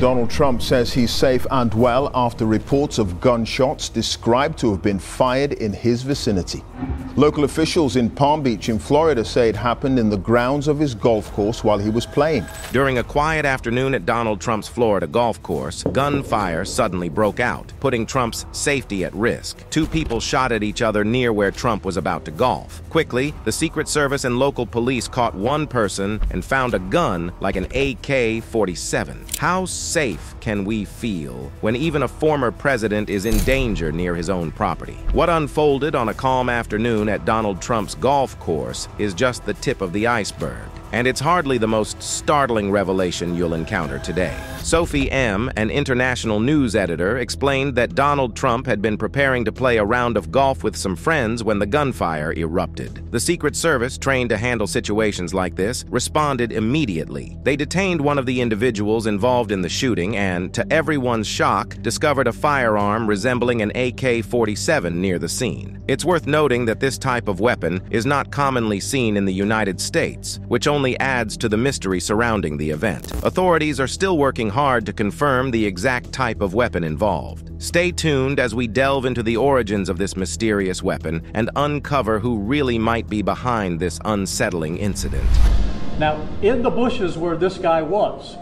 Donald Trump says he's safe and well after reports of gunshots described to have been fired in his vicinity. Local officials in Palm Beach in Florida say it happened in the grounds of his golf course while he was playing. During a quiet afternoon at Donald Trump's Florida golf course, gunfire suddenly broke out, putting Trump's safety at risk. Two people shot at each other near where Trump was about to golf. Quickly, the Secret Service and local police caught one person and found a gun like an AK-47. How safe can we feel when even a former president is in danger near his own property? What unfolded on a calm afternoon at Donald Trump's golf course is just the tip of the iceberg and it's hardly the most startling revelation you'll encounter today. Sophie M., an international news editor, explained that Donald Trump had been preparing to play a round of golf with some friends when the gunfire erupted. The Secret Service, trained to handle situations like this, responded immediately. They detained one of the individuals involved in the shooting and, to everyone's shock, discovered a firearm resembling an AK-47 near the scene. It's worth noting that this type of weapon is not commonly seen in the United States, which only only adds to the mystery surrounding the event. Authorities are still working hard to confirm the exact type of weapon involved. Stay tuned as we delve into the origins of this mysterious weapon and uncover who really might be behind this unsettling incident. Now, in the bushes where this guy was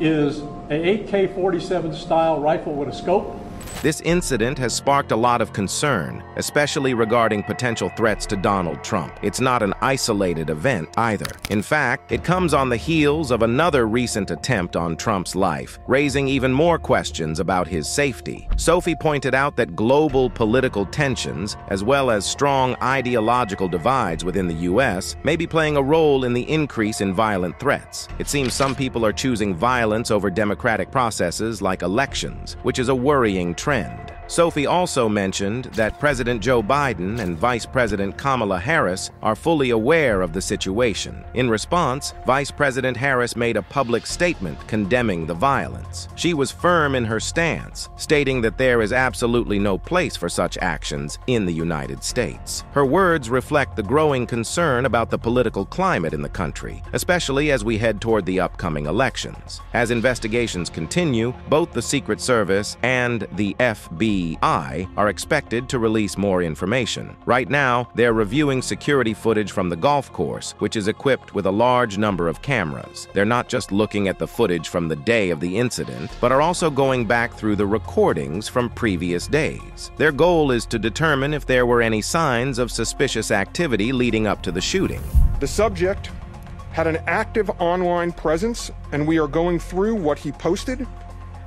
is a AK-47 style rifle with a scope this incident has sparked a lot of concern, especially regarding potential threats to Donald Trump. It's not an isolated event either. In fact, it comes on the heels of another recent attempt on Trump's life, raising even more questions about his safety. Sophie pointed out that global political tensions, as well as strong ideological divides within the U.S., may be playing a role in the increase in violent threats. It seems some people are choosing violence over democratic processes like elections, which is a worrying trend. Sophie also mentioned that President Joe Biden and Vice President Kamala Harris are fully aware of the situation. In response, Vice President Harris made a public statement condemning the violence. She was firm in her stance, stating that there is absolutely no place for such actions in the United States. Her words reflect the growing concern about the political climate in the country, especially as we head toward the upcoming elections. As investigations continue, both the Secret Service and the FBI FBI are expected to release more information. Right now, they're reviewing security footage from the golf course, which is equipped with a large number of cameras. They're not just looking at the footage from the day of the incident, but are also going back through the recordings from previous days. Their goal is to determine if there were any signs of suspicious activity leading up to the shooting. The subject had an active online presence, and we are going through what he posted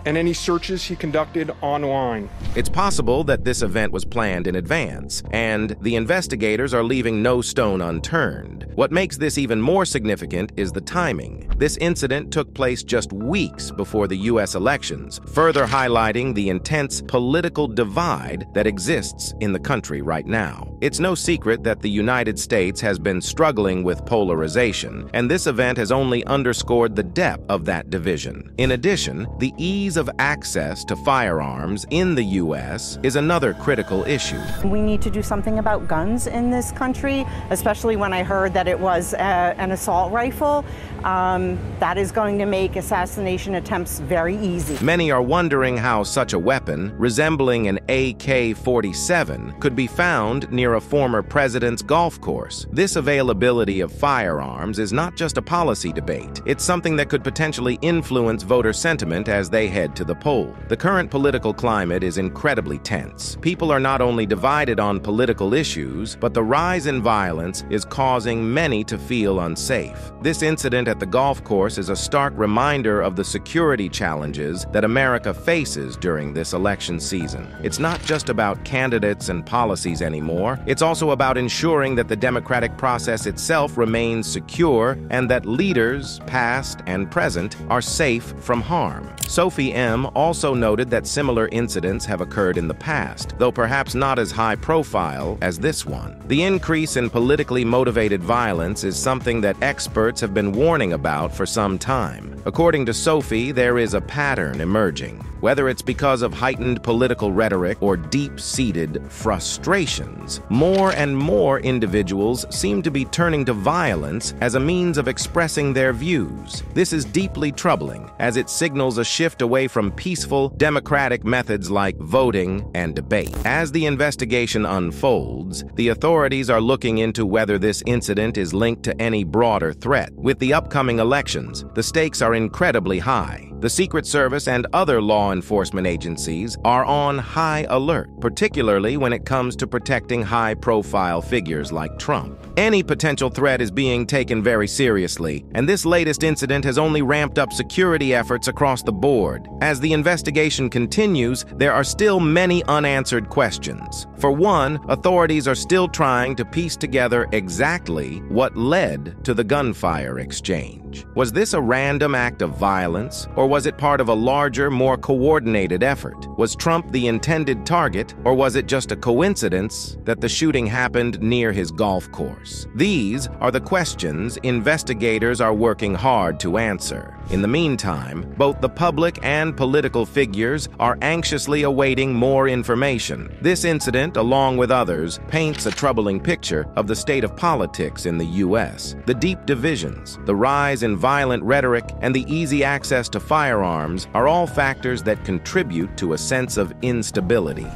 and any searches he conducted online. It's possible that this event was planned in advance, and the investigators are leaving no stone unturned. What makes this even more significant is the timing. This incident took place just weeks before the U.S. elections, further highlighting the intense political divide that exists in the country right now. It's no secret that the United States has been struggling with polarization, and this event has only underscored the depth of that division. In addition, the ease of access to firearms in the U.S. is another critical issue. We need to do something about guns in this country, especially when I heard that it was a, uh, an assault rifle. Um, that is going to make assassination attempts very easy. Many are wondering how such a weapon, resembling an AK-47, could be found near a former president's golf course. This availability of firearms is not just a policy debate. It's something that could potentially influence voter sentiment as they head to the poll. The current political climate is incredibly tense. People are not only divided on political issues, but the rise in violence is causing many to feel unsafe. This incident at the golf course is a stark reminder of the security challenges that America faces during this election season. It's not just about candidates and policies anymore, it's also about ensuring that the democratic process itself remains secure and that leaders, past and present, are safe from harm. Sophie GM also noted that similar incidents have occurred in the past, though perhaps not as high profile as this one. The increase in politically motivated violence is something that experts have been warning about for some time. According to Sophie, there is a pattern emerging. Whether it's because of heightened political rhetoric or deep-seated frustrations, more and more individuals seem to be turning to violence as a means of expressing their views. This is deeply troubling, as it signals a shift away from peaceful, democratic methods like voting and debate. As the investigation unfolds, the authorities are looking into whether this incident is linked to any broader threat. With the upcoming elections, the stakes are incredibly high. The Secret Service and other law enforcement agencies are on high alert, particularly when it comes to protecting high-profile figures like Trump. Any potential threat is being taken very seriously, and this latest incident has only ramped up security efforts across the board. As the investigation continues, there are still many unanswered questions. For one, authorities are still trying to piece together exactly what led to the gunfire exchange. Was this a random act of violence, or was it part of a larger, more coordinated effort? Was Trump the intended target, or was it just a coincidence that the shooting happened near his golf course? These are the questions investigators are working hard to answer. In the meantime, both the public and political figures are anxiously awaiting more information. This incident, along with others, paints a troubling picture of the state of politics in the U.S. The deep divisions, the rise in violent rhetoric, and the easy access to firearms are all factors that contribute to a sense of instability.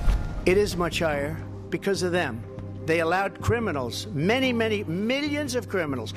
It is much higher because of them. They allowed criminals, many, many millions of criminals,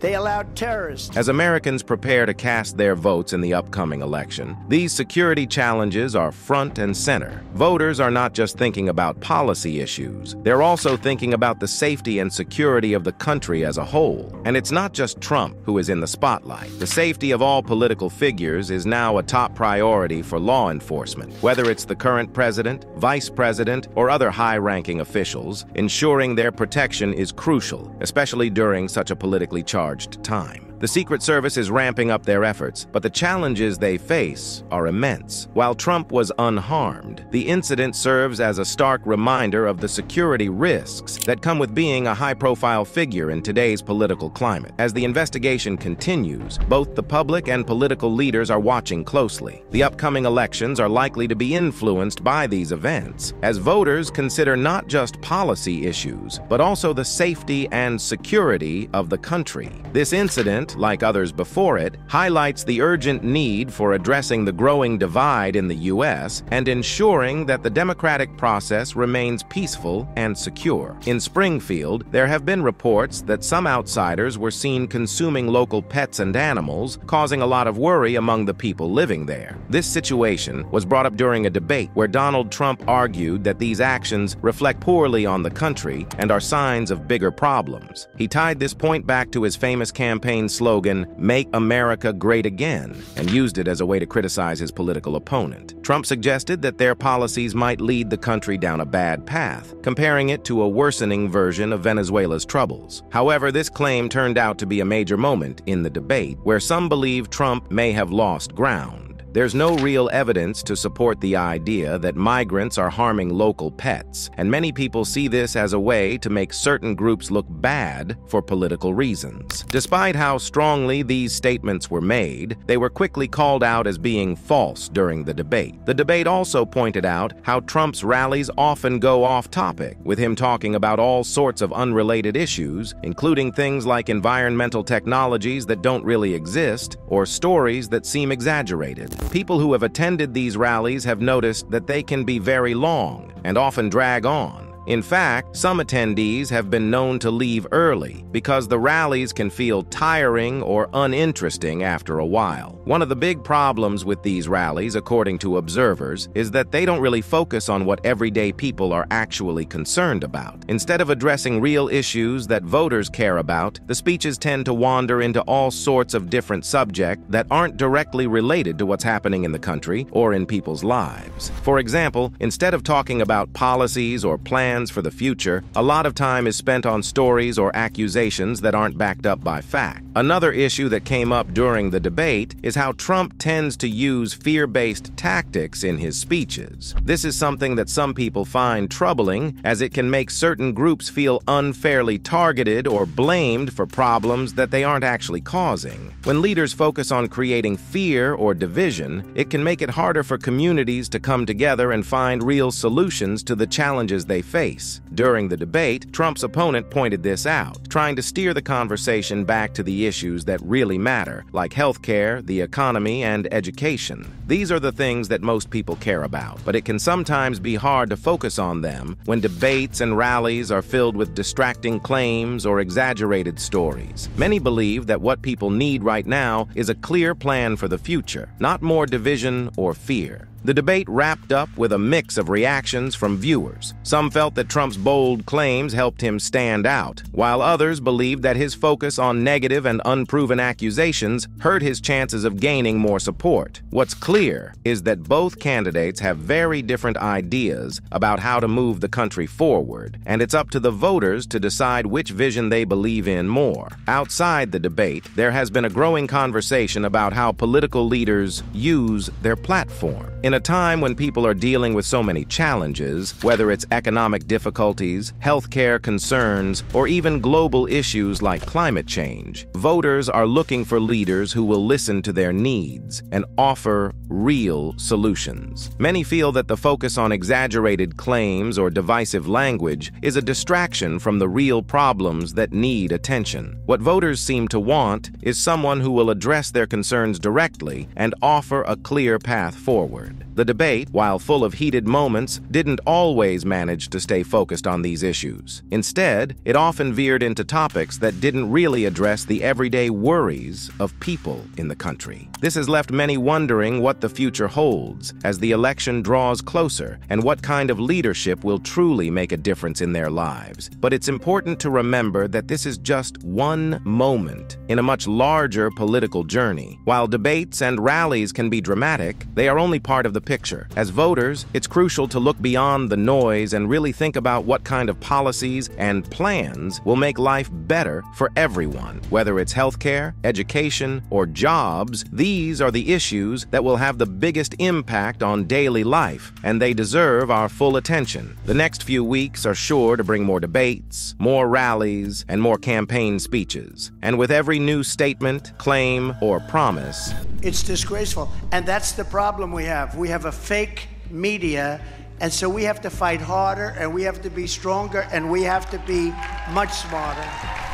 they allowed terrorists. As Americans prepare to cast their votes in the upcoming election, these security challenges are front and center. Voters are not just thinking about policy issues, they're also thinking about the safety and security of the country as a whole. And it's not just Trump who is in the spotlight. The safety of all political figures is now a top priority for law enforcement. Whether it's the current president, vice president, or other high-ranking officials, ensuring their protection is crucial, especially during such a politically charged charged time. The Secret Service is ramping up their efforts, but the challenges they face are immense. While Trump was unharmed, the incident serves as a stark reminder of the security risks that come with being a high-profile figure in today's political climate. As the investigation continues, both the public and political leaders are watching closely. The upcoming elections are likely to be influenced by these events, as voters consider not just policy issues, but also the safety and security of the country. This incident like others before it, highlights the urgent need for addressing the growing divide in the U.S. and ensuring that the democratic process remains peaceful and secure. In Springfield, there have been reports that some outsiders were seen consuming local pets and animals, causing a lot of worry among the people living there. This situation was brought up during a debate where Donald Trump argued that these actions reflect poorly on the country and are signs of bigger problems. He tied this point back to his famous campaign slogan, Make America Great Again, and used it as a way to criticize his political opponent. Trump suggested that their policies might lead the country down a bad path, comparing it to a worsening version of Venezuela's troubles. However, this claim turned out to be a major moment in the debate, where some believe Trump may have lost ground. There's no real evidence to support the idea that migrants are harming local pets, and many people see this as a way to make certain groups look bad for political reasons. Despite how strongly these statements were made, they were quickly called out as being false during the debate. The debate also pointed out how Trump's rallies often go off topic, with him talking about all sorts of unrelated issues, including things like environmental technologies that don't really exist or stories that seem exaggerated. People who have attended these rallies have noticed that they can be very long and often drag on. In fact, some attendees have been known to leave early because the rallies can feel tiring or uninteresting after a while. One of the big problems with these rallies, according to observers, is that they don't really focus on what everyday people are actually concerned about. Instead of addressing real issues that voters care about, the speeches tend to wander into all sorts of different subjects that aren't directly related to what's happening in the country or in people's lives. For example, instead of talking about policies or plans plans for the future, a lot of time is spent on stories or accusations that aren't backed up by fact. Another issue that came up during the debate is how Trump tends to use fear-based tactics in his speeches. This is something that some people find troubling, as it can make certain groups feel unfairly targeted or blamed for problems that they aren't actually causing. When leaders focus on creating fear or division, it can make it harder for communities to come together and find real solutions to the challenges they face. During the debate, Trump's opponent pointed this out, trying to steer the conversation back to the issues that really matter, like healthcare, the economy, and education. These are the things that most people care about, but it can sometimes be hard to focus on them when debates and rallies are filled with distracting claims or exaggerated stories. Many believe that what people need right now is a clear plan for the future, not more division or fear. The debate wrapped up with a mix of reactions from viewers. Some felt that Trump's bold claims helped him stand out, while others believed that his focus on negative and unproven accusations hurt his chances of gaining more support. What's clear is that both candidates have very different ideas about how to move the country forward, and it's up to the voters to decide which vision they believe in more. Outside the debate, there has been a growing conversation about how political leaders use their platform. In a time when people are dealing with so many challenges, whether it's economic difficulties, healthcare concerns, or even global issues like climate change, voters are looking for leaders who will listen to their needs and offer real solutions. Many feel that the focus on exaggerated claims or divisive language is a distraction from the real problems that need attention. What voters seem to want is someone who will address their concerns directly and offer a clear path forward. The debate, while full of heated moments, didn't always manage to stay focused on these issues. Instead, it often veered into topics that didn't really address the everyday worries of people in the country. This has left many wondering what the future holds as the election draws closer and what kind of leadership will truly make a difference in their lives. But it's important to remember that this is just one moment in a much larger political journey. While debates and rallies can be dramatic, they are only part of the picture. As voters, it's crucial to look beyond the noise and really think about what kind of policies and plans will make life better for everyone. Whether it's healthcare, education, or jobs, these are the issues that will have the biggest impact on daily life, and they deserve our full attention. The next few weeks are sure to bring more debates, more rallies, and more campaign speeches. And with every new statement, claim, or promise, It's disgraceful. And that's the problem we have. We have a fake media, and so we have to fight harder, and we have to be stronger, and we have to be much smarter.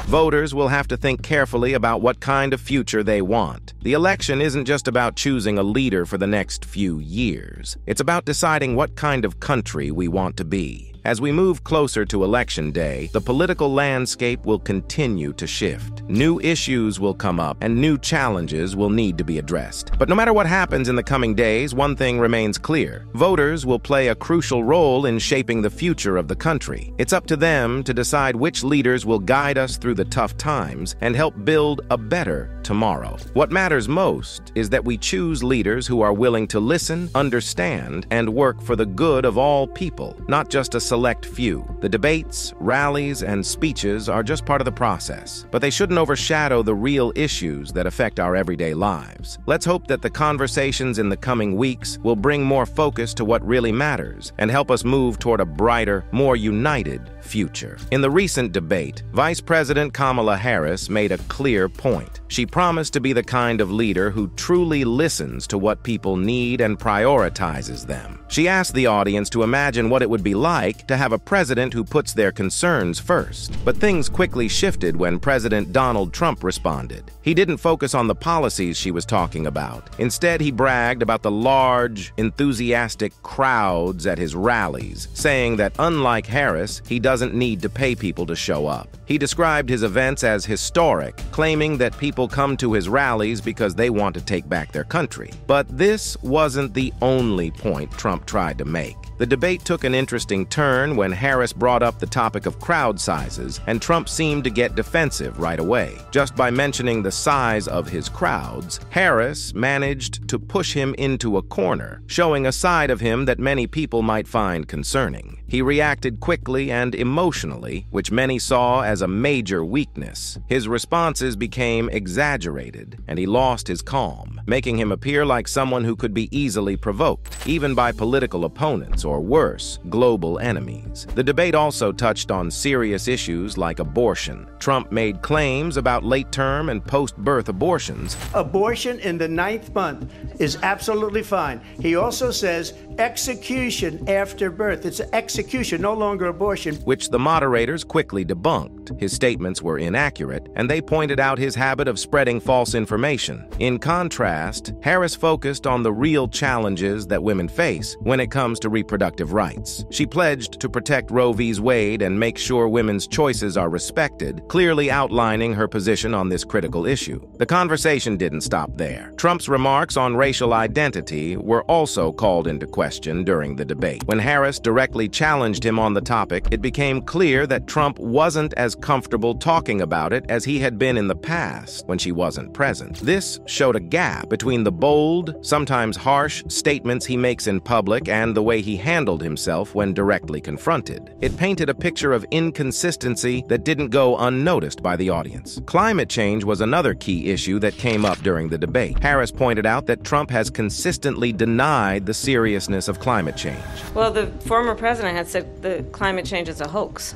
Voters will have to think carefully about what kind of future they want. The election isn't just about choosing a leader for the next few years. It's about deciding what kind of country we want to be. As we move closer to Election Day, the political landscape will continue to shift. New issues will come up and new challenges will need to be addressed. But no matter what happens in the coming days, one thing remains clear. Voters will play a crucial role in shaping the future of the country. It's up to them to decide which leaders will guide us through the tough times and help build a better tomorrow. What matters most is that we choose leaders who are willing to listen, understand, and work for the good of all people, not just a select few. The debates, rallies, and speeches are just part of the process, but they shouldn't overshadow the real issues that affect our everyday lives. Let's hope that the conversations in the coming weeks will bring more focus to what really matters and help us move toward a brighter, more united future. In the recent debate, Vice President Kamala Harris made a clear point. She promised to be the kind of leader who truly listens to what people need and prioritizes them. She asked the audience to imagine what it would be like to have a president who puts their concerns first. But things quickly shifted when President Donald Trump responded. He didn't focus on the policies she was talking about. Instead, he bragged about the large, enthusiastic crowds at his rallies, saying that unlike Harris, he doesn't need to pay people to show up. He described his events as historic, claiming that people come to his rallies because they want to take back their country. But this wasn't the only point Trump tried to make. The debate took an interesting turn when Harris brought up the topic of crowd sizes, and Trump seemed to get defensive right away. Just by mentioning the size of his crowds, Harris managed to push him into a corner, showing a side of him that many people might find concerning. He reacted quickly and emotionally, which many saw as a major weakness. His responses became exaggerated, and he lost his calm, making him appear like someone who could be easily provoked, even by political opponents or worse, global enemies. The debate also touched on serious issues like abortion. Trump made claims about late-term and post-birth abortions. Abortion in the ninth month is absolutely fine. He also says execution after birth. It's execution, no longer abortion. Which the moderators quickly debunked. His statements were inaccurate, and they pointed out his habit of spreading false information. In contrast, Harris focused on the real challenges that women face when it comes to reproductive rights. She pledged to protect Roe v. Wade and make sure women's choices are respected, clearly outlining her position on this critical issue. The conversation didn't stop there. Trump's remarks on racial identity were also called into question during the debate. When Harris directly challenged him on the topic, it became clear that Trump wasn't as comfortable talking about it as he had been in the past when she wasn't present. This showed a gap between the bold, sometimes harsh, statements he makes in public and the way he handled himself when directly confronted. It painted a picture of inconsistency that didn't go unnoticed by the audience. Climate change was another key issue that came up during the debate. Harris pointed out that Trump has consistently denied the seriousness of climate change. Well, the former president had said the climate change is a hoax.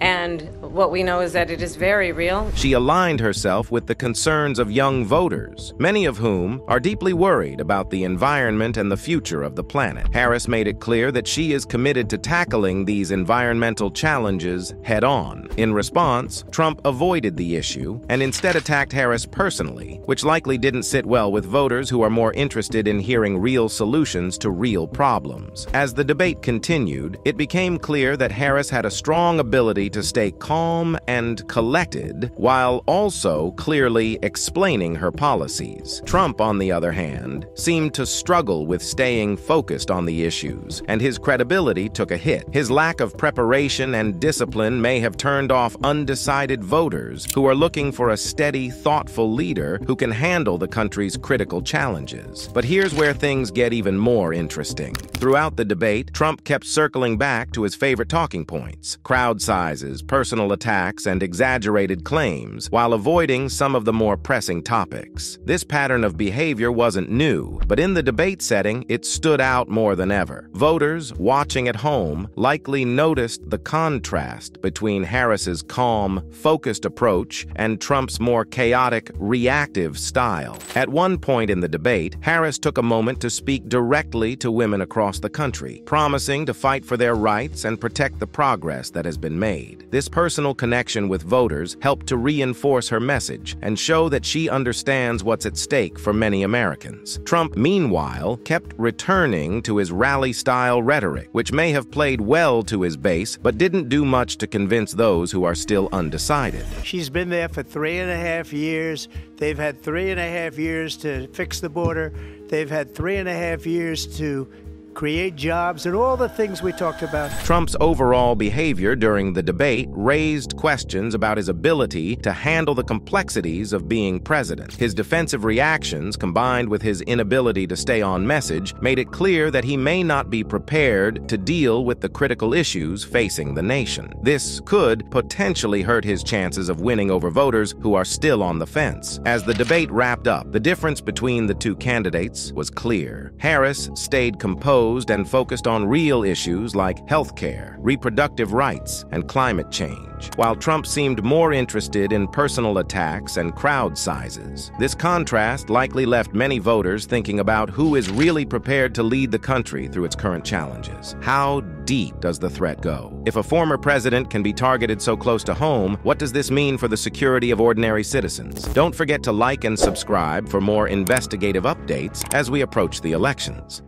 And what we know is that it is very real. She aligned herself with the concerns of young voters, many of whom are deeply worried about the environment and the future of the planet. Harris made it clear that she is committed to tackling these environmental challenges head on. In response, Trump avoided the issue and instead attacked Harris personally, which likely didn't sit well with voters who are more interested in hearing real solutions to real problems. As the debate continued, it became clear that Harris had a strong ability to stay calm and collected while also clearly explaining her policies. Trump, on the other hand, seemed to struggle with staying focused on the issues, and his credibility took a hit. His lack of preparation and discipline may have turned off undecided voters who are looking for a steady, thoughtful leader who can handle the country's critical challenges. But here's where things get even more interesting. Throughout the debate, Trump kept circling back to his favorite talking points, crowd sizes, personal attacks, and exaggerated claims, while avoiding some of the more pressing topics. This pattern of behavior wasn't new, but in the debate setting, it stood out more than ever. Voters, watching at home, likely noticed the contrast between Harris's calm, focused approach and Trump's more chaotic, reactive style. At one point in the debate, Harris took a moment to speak directly to women across the country, promising to fight for their rights and protect the progress that has been made. This personal connection with voters helped to reinforce her message and show that she understands what's at stake for many Americans. Trump, meanwhile, kept returning to his rally-style rhetoric, which may have played well to his base, but didn't do much to convince those who are still undecided. She's been there for three and a half years. They've had three and a half years to fix the border. They've had three and a half years to create jobs, and all the things we talked about. Trump's overall behavior during the debate raised questions about his ability to handle the complexities of being president. His defensive reactions, combined with his inability to stay on message, made it clear that he may not be prepared to deal with the critical issues facing the nation. This could potentially hurt his chances of winning over voters who are still on the fence. As the debate wrapped up, the difference between the two candidates was clear. Harris stayed composed and focused on real issues like healthcare, reproductive rights, and climate change, while Trump seemed more interested in personal attacks and crowd sizes. This contrast likely left many voters thinking about who is really prepared to lead the country through its current challenges. How deep does the threat go? If a former president can be targeted so close to home, what does this mean for the security of ordinary citizens? Don't forget to like and subscribe for more investigative updates as we approach the elections.